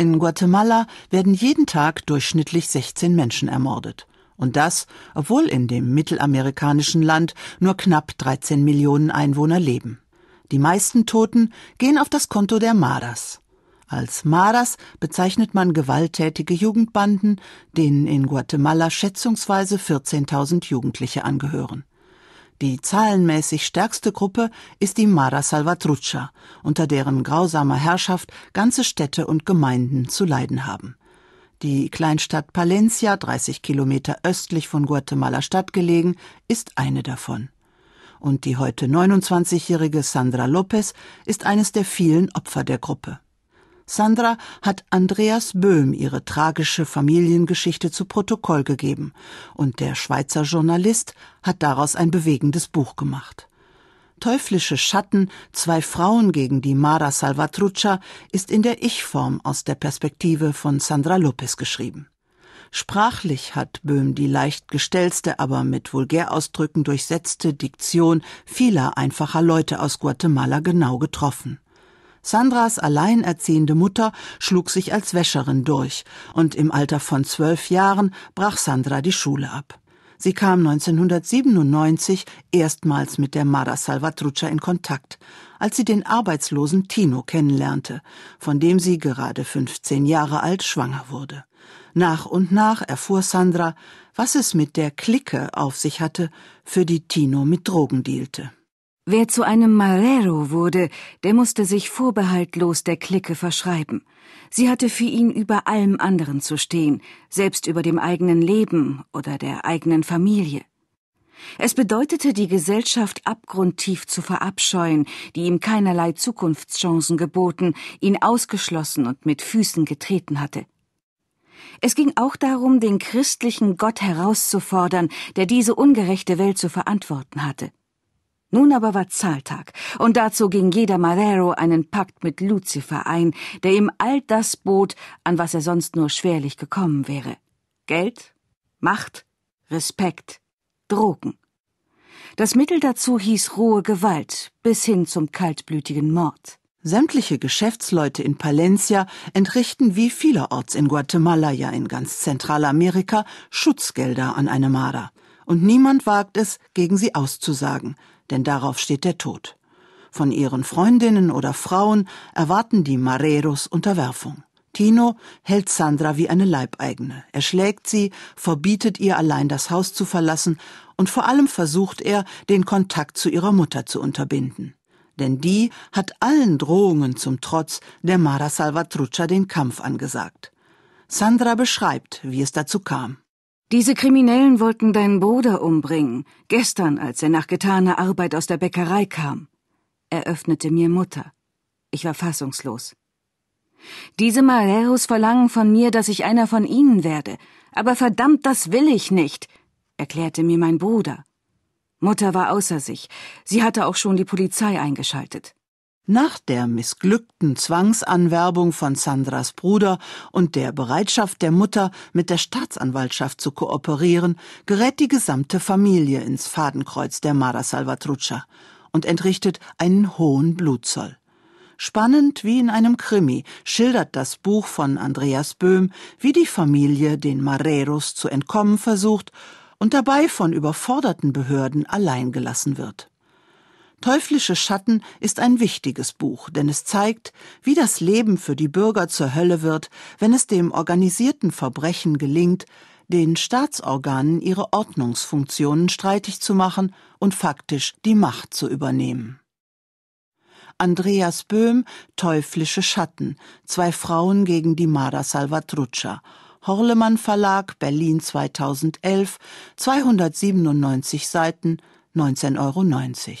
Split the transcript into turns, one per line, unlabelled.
In Guatemala werden jeden Tag durchschnittlich 16 Menschen ermordet. Und das, obwohl in dem mittelamerikanischen Land nur knapp 13 Millionen Einwohner leben. Die meisten Toten gehen auf das Konto der Maras. Als Maras bezeichnet man gewalttätige Jugendbanden, denen in Guatemala schätzungsweise 14.000 Jugendliche angehören. Die zahlenmäßig stärkste Gruppe ist die Mara Salvatrucha, unter deren grausamer Herrschaft ganze Städte und Gemeinden zu leiden haben. Die Kleinstadt Palencia, 30 Kilometer östlich von Guatemala Stadt gelegen, ist eine davon. Und die heute 29-jährige Sandra Lopez ist eines der vielen Opfer der Gruppe. Sandra hat Andreas Böhm ihre tragische Familiengeschichte zu Protokoll gegeben, und der Schweizer Journalist hat daraus ein bewegendes Buch gemacht. Teuflische Schatten, zwei Frauen gegen die Mara Salvatrucha ist in der Ich-Form aus der Perspektive von Sandra Lopez geschrieben. Sprachlich hat Böhm die leicht gestellte, aber mit Vulgärausdrücken durchsetzte Diktion vieler einfacher Leute aus Guatemala genau getroffen. Sandras alleinerziehende Mutter schlug sich als Wäscherin durch, und im Alter von zwölf Jahren brach Sandra die Schule ab. Sie kam 1997 erstmals mit der Mara Salvatrucha in Kontakt, als sie den arbeitslosen Tino kennenlernte, von dem sie gerade 15 Jahre alt schwanger wurde. Nach und nach erfuhr Sandra, was es mit der Clique auf sich hatte, für die Tino mit Drogen dealte.
Wer zu einem Marrero wurde, der musste sich vorbehaltlos der Clique verschreiben. Sie hatte für ihn über allem anderen zu stehen, selbst über dem eigenen Leben oder der eigenen Familie. Es bedeutete, die Gesellschaft abgrundtief zu verabscheuen, die ihm keinerlei Zukunftschancen geboten, ihn ausgeschlossen und mit Füßen getreten hatte. Es ging auch darum, den christlichen Gott herauszufordern, der diese ungerechte Welt zu verantworten hatte. Nun aber war Zahltag, und dazu ging jeder Marrero einen Pakt mit Luzifer ein, der ihm all das bot, an was er sonst nur schwerlich gekommen wäre. Geld, Macht, Respekt, Drogen. Das Mittel dazu hieß rohe Gewalt bis hin zum kaltblütigen Mord.
Sämtliche Geschäftsleute in Palencia entrichten wie vielerorts in Guatemala, ja in ganz Zentralamerika, Schutzgelder an eine Mara. Und niemand wagt es, gegen sie auszusagen, denn darauf steht der Tod. Von ihren Freundinnen oder Frauen erwarten die Mareros Unterwerfung. Tino hält Sandra wie eine Leibeigene. Er schlägt sie, verbietet ihr allein das Haus zu verlassen und vor allem versucht er, den Kontakt zu ihrer Mutter zu unterbinden. Denn die hat allen Drohungen zum Trotz der Mara Salvatrucha den Kampf angesagt. Sandra beschreibt, wie es dazu kam.
Diese Kriminellen wollten deinen Bruder umbringen, gestern, als er nach getaner Arbeit aus der Bäckerei kam, eröffnete mir Mutter. Ich war fassungslos. Diese Mareros verlangen von mir, dass ich einer von ihnen werde, aber verdammt, das will ich nicht, erklärte mir mein Bruder. Mutter war außer sich, sie hatte auch schon die Polizei eingeschaltet.
Nach der missglückten Zwangsanwerbung von Sandras Bruder und der Bereitschaft der Mutter, mit der Staatsanwaltschaft zu kooperieren, gerät die gesamte Familie ins Fadenkreuz der Mara Salvatrucha und entrichtet einen hohen Blutzoll. Spannend wie in einem Krimi schildert das Buch von Andreas Böhm, wie die Familie den Mareros zu entkommen versucht und dabei von überforderten Behörden allein gelassen wird. Teuflische Schatten ist ein wichtiges Buch, denn es zeigt, wie das Leben für die Bürger zur Hölle wird, wenn es dem organisierten Verbrechen gelingt, den Staatsorganen ihre Ordnungsfunktionen streitig zu machen und faktisch die Macht zu übernehmen. Andreas Böhm, Teuflische Schatten, zwei Frauen gegen die Mara Salvatrucha, Horlemann Verlag, Berlin 2011, 297 Seiten, 19,90 Euro.